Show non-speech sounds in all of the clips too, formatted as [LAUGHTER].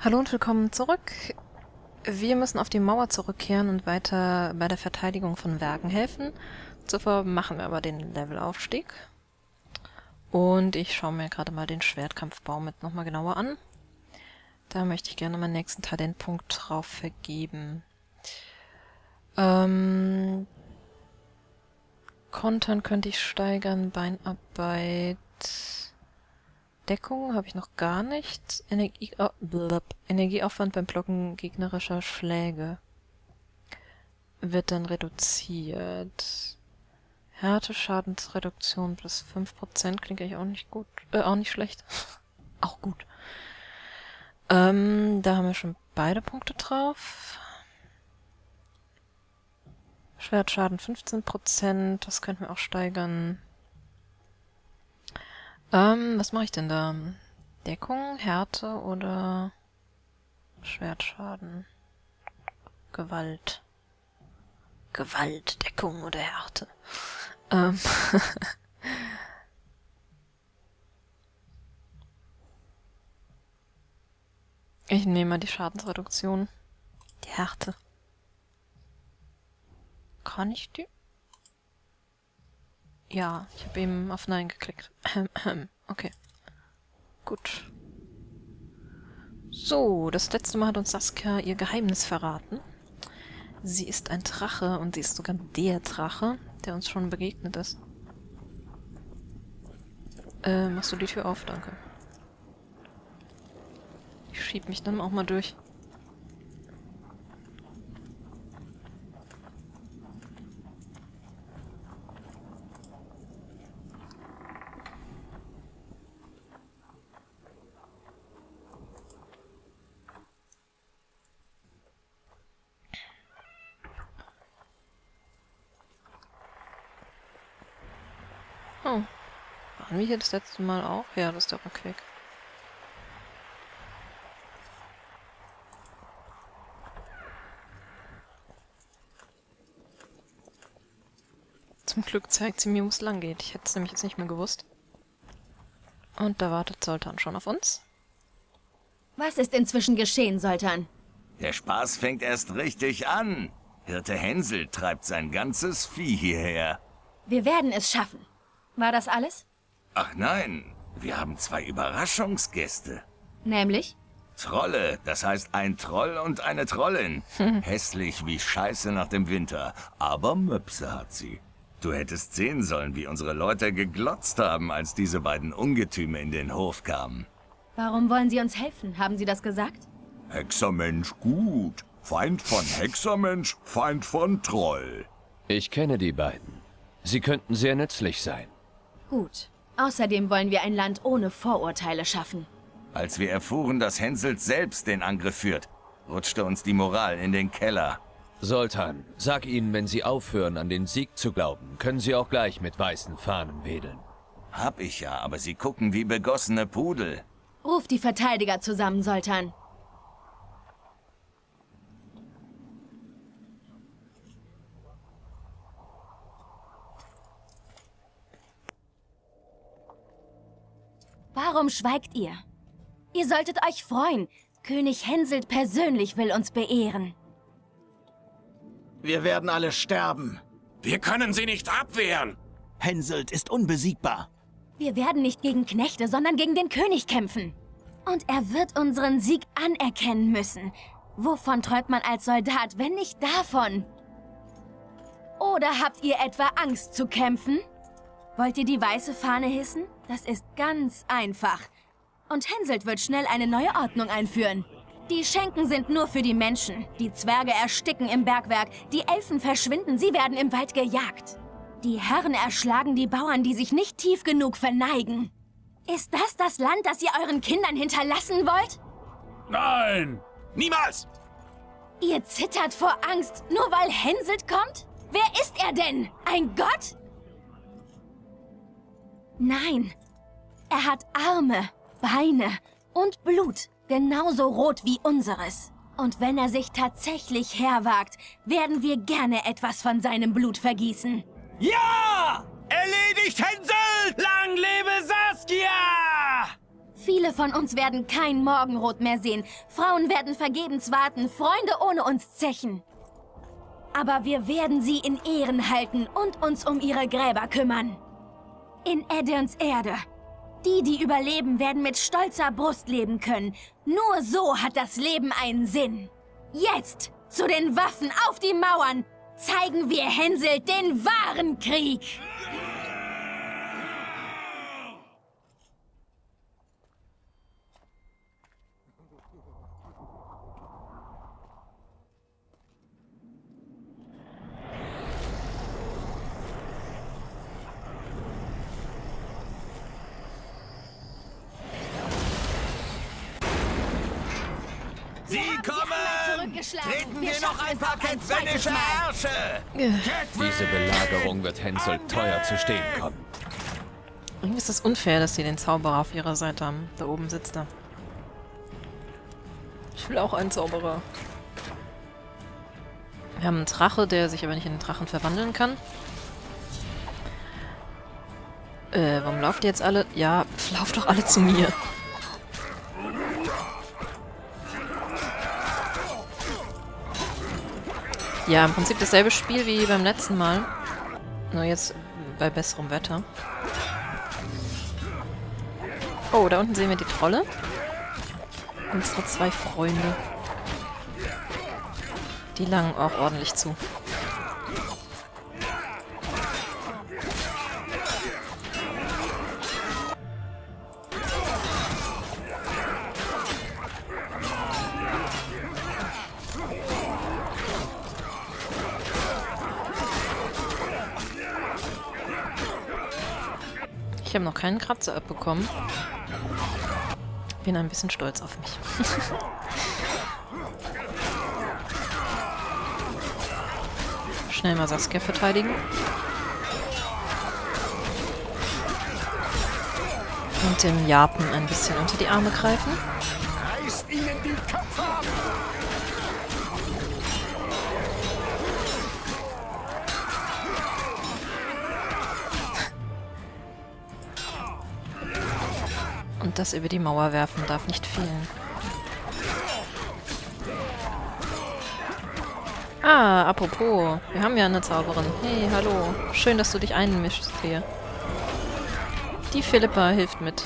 Hallo und willkommen zurück. Wir müssen auf die Mauer zurückkehren und weiter bei der Verteidigung von Werken helfen. Zuvor machen wir aber den Levelaufstieg. Und ich schaue mir gerade mal den Schwertkampfbaum mit nochmal genauer an. Da möchte ich gerne meinen nächsten Talentpunkt drauf vergeben. Ähm, Kontern könnte ich steigern, Beinarbeit... Deckung habe ich noch gar nicht. Energie, oh, blub, Energieaufwand beim Blocken gegnerischer Schläge wird dann reduziert. Härteschadensreduktion plus 5% klingt eigentlich auch nicht gut, äh, auch nicht schlecht. [LAUGHS] auch gut. Ähm, da haben wir schon beide Punkte drauf. Schwertschaden 15%, das könnten wir auch steigern. Ähm, was mache ich denn da? Deckung, Härte oder Schwertschaden? Gewalt. Gewalt, Deckung oder Härte. Ähm. [LAUGHS] ich nehme mal die Schadensreduktion. Die Härte. Kann ich die? Ja, ich habe eben auf Nein geklickt. [CLEARS THROAT] okay. Gut. So, das letzte Mal hat uns Saskia ihr Geheimnis verraten. Sie ist ein Drache und sie ist sogar der Drache, der uns schon begegnet ist. Äh, machst du die Tür auf? Danke. Ich schieb mich dann auch mal durch. Oh. Waren wir hier das letzte Mal auch? Ja, das ist der Rückweg. Zum Glück zeigt sie mir, wo es lang geht. Ich hätte es nämlich jetzt nicht mehr gewusst. Und da wartet Sultan schon auf uns. Was ist inzwischen geschehen, Sultan? Der Spaß fängt erst richtig an. Hirte Hänsel treibt sein ganzes Vieh hierher. Wir werden es schaffen. War das alles? Ach nein, wir haben zwei Überraschungsgäste. Nämlich? Trolle, das heißt ein Troll und eine Trollin. [LAUGHS] Hässlich wie Scheiße nach dem Winter, aber Möpse hat sie. Du hättest sehen sollen, wie unsere Leute geglotzt haben, als diese beiden Ungetüme in den Hof kamen. Warum wollen Sie uns helfen? Haben Sie das gesagt? Hexermensch gut. Feind von Hexermensch, Feind von Troll. Ich kenne die beiden. Sie könnten sehr nützlich sein. Gut. Außerdem wollen wir ein Land ohne Vorurteile schaffen. Als wir erfuhren, dass Hänselt selbst den Angriff führt, rutschte uns die Moral in den Keller. Sultan, sag ihnen, wenn sie aufhören, an den Sieg zu glauben, können sie auch gleich mit weißen Fahnen wedeln. Hab ich ja, aber sie gucken wie begossene Pudel. Ruf die Verteidiger zusammen, Sultan. Warum schweigt ihr? Ihr solltet euch freuen. König Henselt persönlich will uns beehren. Wir werden alle sterben. Wir können sie nicht abwehren. Henselt ist unbesiegbar. Wir werden nicht gegen Knechte, sondern gegen den König kämpfen. Und er wird unseren Sieg anerkennen müssen. Wovon träumt man als Soldat, wenn nicht davon? Oder habt ihr etwa Angst zu kämpfen? Wollt ihr die weiße Fahne hissen? Das ist ganz einfach. Und Henselt wird schnell eine neue Ordnung einführen. Die Schenken sind nur für die Menschen. Die Zwerge ersticken im Bergwerk. Die Elfen verschwinden, sie werden im Wald gejagt. Die Herren erschlagen die Bauern, die sich nicht tief genug verneigen. Ist das das Land, das ihr euren Kindern hinterlassen wollt? Nein! Niemals! Ihr zittert vor Angst, nur weil Henselt kommt? Wer ist er denn? Ein Gott? Nein. Er hat Arme, Beine und Blut, genauso rot wie unseres. Und wenn er sich tatsächlich herwagt, werden wir gerne etwas von seinem Blut vergießen. Ja! Erledigt Hänsel! Lang lebe Saskia! Viele von uns werden kein Morgenrot mehr sehen. Frauen werden vergebens warten, Freunde ohne uns zechen. Aber wir werden sie in Ehren halten und uns um ihre Gräber kümmern. In Edirns Erde. Die, die überleben, werden mit stolzer Brust leben können. Nur so hat das Leben einen Sinn. Jetzt zu den Waffen auf die Mauern zeigen wir Hänsel den wahren Krieg. Sie kommen! Treten Wir wir noch ein paar Mal. Ärsche! Diese Belagerung wird Henselt teuer zu stehen kommen. Irgendwie ist es unfair, dass sie den Zauberer auf ihrer Seite haben. Da oben sitzt er. Ich will auch einen Zauberer. Wir haben einen Drache, der sich aber nicht in einen Drachen verwandeln kann. Äh, warum lauft ihr jetzt alle? Ja, lauft doch alle zu mir. Ja, im Prinzip dasselbe Spiel wie beim letzten Mal. Nur jetzt bei besserem Wetter. Oh, da unten sehen wir die Trolle. Unsere zwei Freunde. Die langen auch ordentlich zu. Ich habe noch keinen Kratzer abbekommen. Bin ein bisschen stolz auf mich. [LAUGHS] Schnell mal Saskia verteidigen. Und dem Japen ein bisschen unter die Arme greifen. Das über die Mauer werfen darf nicht fehlen. Ah, apropos. Wir haben ja eine Zauberin. Hey, hallo. Schön, dass du dich einmischst hier. Die Philippa hilft mit.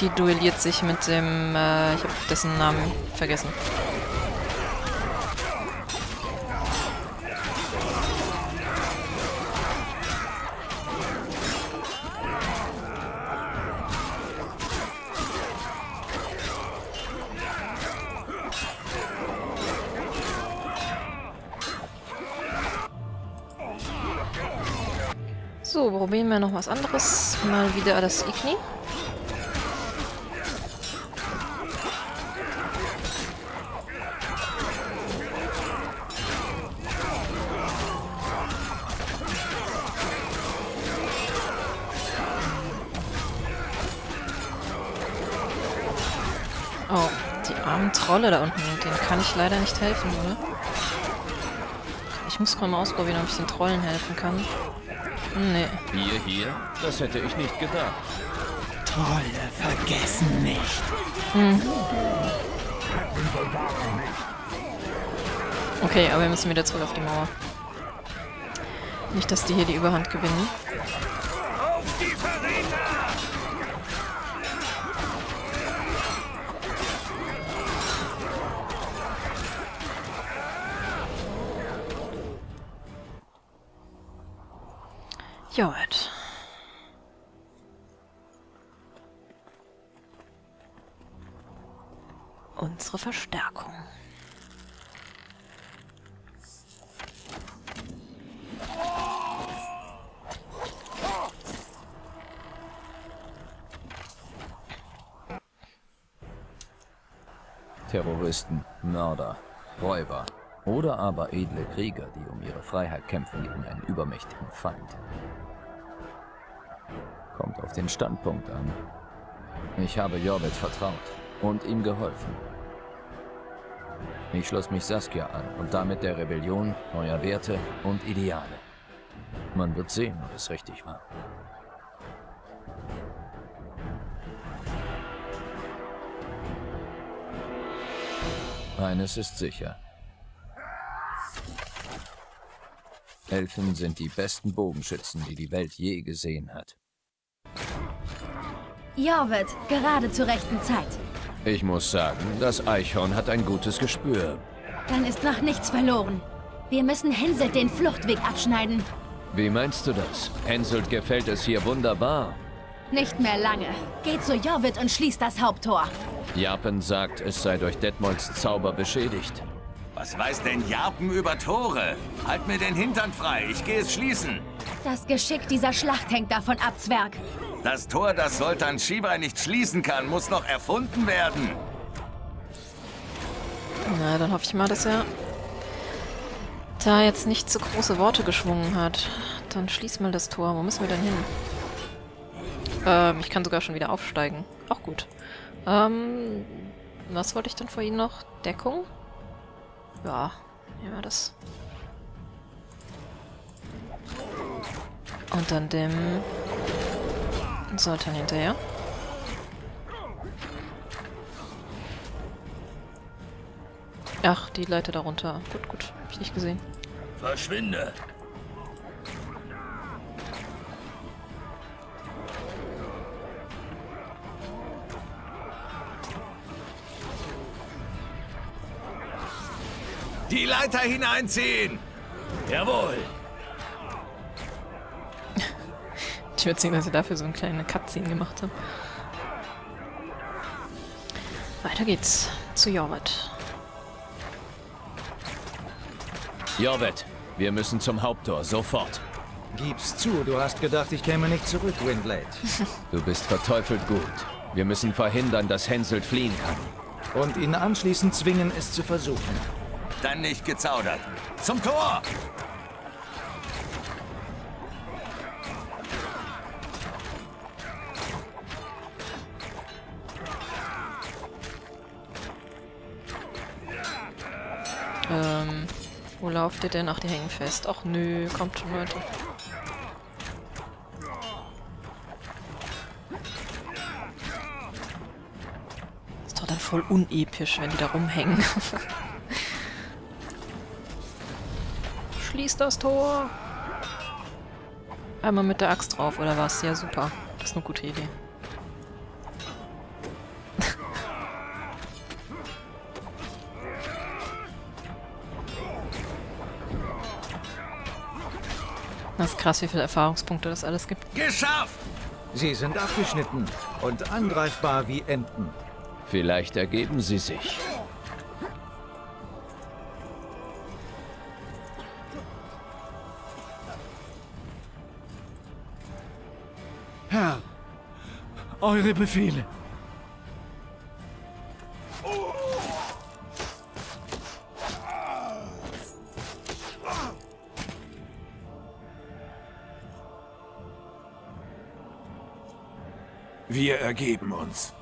Die duelliert sich mit dem... Äh, ich habe dessen Namen vergessen. So, probieren wir noch was anderes. Mal wieder das Igni. Oh, die armen Trolle da unten. Denen kann ich leider nicht helfen, oder? Ich muss mal ausprobieren, ob ich den Trollen helfen kann. Nee. Ihr hier? Das hätte ich nicht gedacht. Trolle vergessen nicht. Okay, aber wir müssen wieder zurück auf die Mauer. Nicht, dass die hier die Überhand gewinnen. Gut. Unsere Verstärkung. Terroristen, Mörder, Räuber oder aber edle Krieger, die um ihre Freiheit kämpfen gegen einen übermächtigen Feind. Kommt auf den Standpunkt an. Ich habe Jorbit vertraut und ihm geholfen. Ich schloss mich Saskia an und damit der Rebellion neuer Werte und Ideale. Man wird sehen, ob es richtig war. Eines ist sicher. Elfen sind die besten Bogenschützen, die die Welt je gesehen hat. Jorvit, gerade zur rechten Zeit. Ich muss sagen, das Eichhorn hat ein gutes Gespür. Dann ist noch nichts verloren. Wir müssen Henselt den Fluchtweg abschneiden. Wie meinst du das? Henselt gefällt es hier wunderbar. Nicht mehr lange. Geht zu Jorvit und schließt das Haupttor. Japen sagt, es sei durch Detmolds Zauber beschädigt. Was weiß denn Jarpen über Tore? Halt mir den Hintern frei, ich gehe es schließen. Das Geschick dieser Schlacht hängt davon ab, Zwerg. Das Tor, das Sultan Shiva nicht schließen kann, muss noch erfunden werden. Na, dann hoffe ich mal, dass er da jetzt nicht zu große Worte geschwungen hat. Dann schließ mal das Tor. Wo müssen wir denn hin? Ähm, ich kann sogar schon wieder aufsteigen. Auch gut. Ähm, was wollte ich denn vor Ihnen noch? Deckung? Ja, ja, das. Und dann dem Sultan hinterher. Ach, die Leiter darunter. Gut, gut. Hab ich nicht gesehen. Verschwinde. Die Leiter hineinziehen! Jawohl! Ich würde sehen, dass sie dafür so eine kleine Cutscene gemacht haben. Weiter geht's zu Jorvit. Jorvet, wir müssen zum Haupttor, sofort. Gib's zu, du hast gedacht, ich käme nicht zurück, Windblade. [LAUGHS] Du bist verteufelt gut. Wir müssen verhindern, dass Henselt fliehen kann. Und ihn anschließend zwingen, es zu versuchen. Dann nicht gezaudert. Zum Tor! Ähm, wo lauft ihr denn? Ach, die hängen fest. Ach nö, kommt schon, Leute. Ist doch dann voll unepisch, wenn die da rumhängen. [LAUGHS] Schließ das Tor! Einmal mit der Axt drauf, oder was? Ja, super. Das ist eine gute Idee. [LAUGHS] Das ist krass, wie viele Erfahrungspunkte das alles gibt. Geschafft! Sie sind abgeschnitten und angreifbar wie Enten. Vielleicht ergeben sie sich. Herr, eure Befehle. Wir ergeben uns.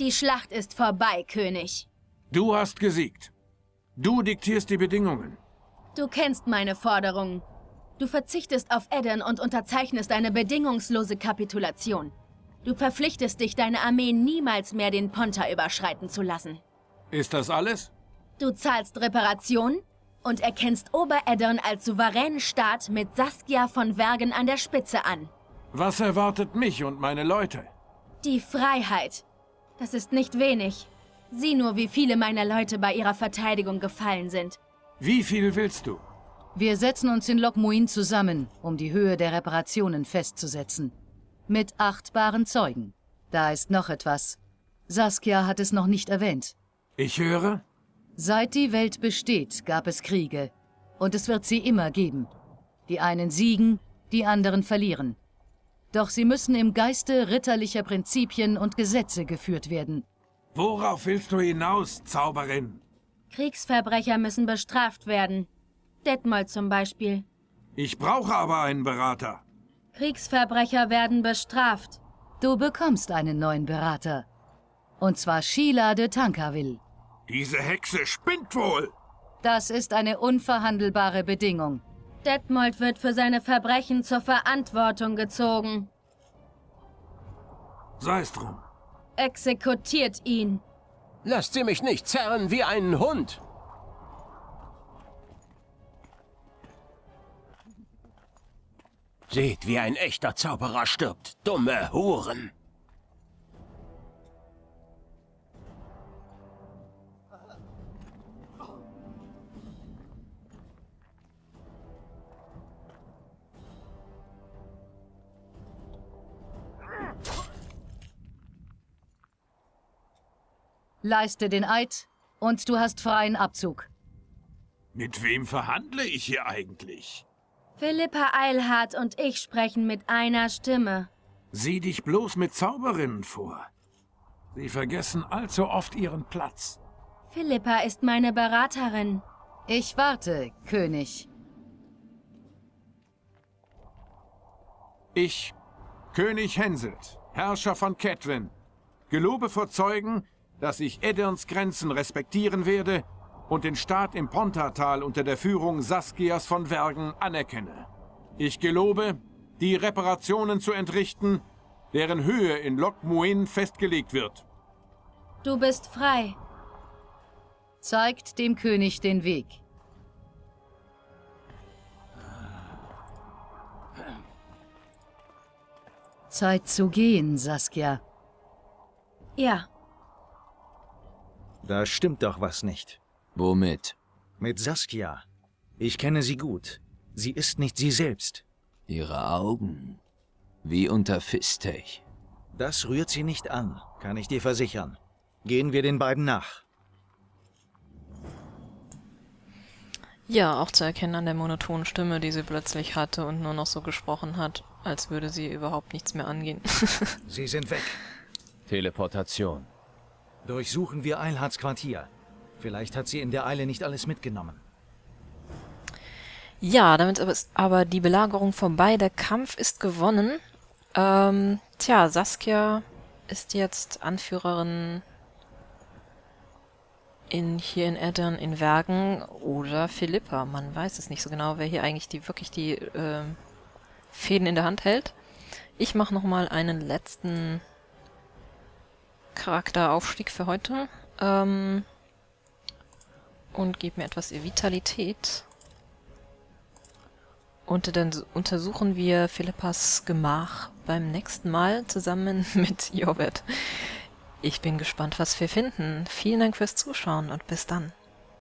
Die Schlacht ist vorbei, König. Du hast gesiegt. Du diktierst die Bedingungen. Du kennst meine Forderungen. Du verzichtest auf Eddon und unterzeichnest eine bedingungslose Kapitulation. Du verpflichtest dich, deine Armee niemals mehr den Ponta überschreiten zu lassen. Ist das alles? Du zahlst Reparation und erkennst Obereddon als souveränen Staat mit Saskia von Wergen an der Spitze an. Was erwartet mich und meine Leute? Die Freiheit. Das ist nicht wenig. Sieh nur, wie viele meiner Leute bei ihrer Verteidigung gefallen sind. Wie viel willst du? Wir setzen uns in Lokmuin zusammen, um die Höhe der Reparationen festzusetzen. Mit achtbaren Zeugen. Da ist noch etwas. Saskia hat es noch nicht erwähnt. Ich höre? Seit die Welt besteht, gab es Kriege. Und es wird sie immer geben. Die einen siegen, die anderen verlieren. Doch sie müssen im Geiste ritterlicher Prinzipien und Gesetze geführt werden. Worauf willst du hinaus, Zauberin? Kriegsverbrecher müssen bestraft werden. Detmold zum Beispiel. Ich brauche aber einen Berater. Kriegsverbrecher werden bestraft. Du bekommst einen neuen Berater. Und zwar Sheila de Tankerville. Diese Hexe spinnt wohl. Das ist eine unverhandelbare Bedingung. Detmold wird für seine Verbrechen zur Verantwortung gezogen. Sei es drum. Exekutiert ihn. Lasst sie mich nicht zerren wie einen Hund. Seht, wie ein echter Zauberer stirbt, dumme Huren. Leiste den Eid und du hast freien Abzug. Mit wem verhandle ich hier eigentlich? Philippa Eilhart und ich sprechen mit einer Stimme. Sieh dich bloß mit Zauberinnen vor. Sie vergessen allzu oft ihren Platz. Philippa ist meine Beraterin. Ich warte, König. Ich, König Henselt, Herrscher von Kedwin, gelobe vor Zeugen, dass ich Edirns Grenzen respektieren werde und den Staat im Pontatal unter der Führung Saskias von Wergen anerkenne. Ich gelobe, die Reparationen zu entrichten, deren Höhe in Lok Muin festgelegt wird. Du bist frei. Zeigt dem König den Weg. Zeit zu gehen, Saskia. Ja. Da stimmt doch was nicht. Womit? Mit Saskia. Ich kenne sie gut. Sie ist nicht sie selbst. Ihre Augen. Wie unter Fistech. Das rührt sie nicht an, kann ich dir versichern. Gehen wir den beiden nach. Ja, auch zu erkennen an der monotonen Stimme, die sie plötzlich hatte und nur noch so gesprochen hat, als würde sie überhaupt nichts mehr angehen. [LAUGHS] sie sind weg. Teleportation. Durchsuchen wir Eilhards Quartier. Vielleicht hat sie in der Eile nicht alles mitgenommen. Ja, damit ist aber die Belagerung vorbei. Der Kampf ist gewonnen. Ähm, tja, Saskia ist jetzt Anführerin in, hier in Eddern in Wergen oder Philippa. Man weiß es nicht so genau, wer hier eigentlich die wirklich die äh, Fäden in der Hand hält. Ich mache nochmal einen letzten Charakteraufstieg für heute. Ähm, und gebe mir etwas Vitalität. Und dann untersuchen wir Philippas Gemach beim nächsten Mal zusammen [LAUGHS] mit Jovet. Ich bin gespannt, was wir finden. Vielen Dank fürs Zuschauen und bis dann.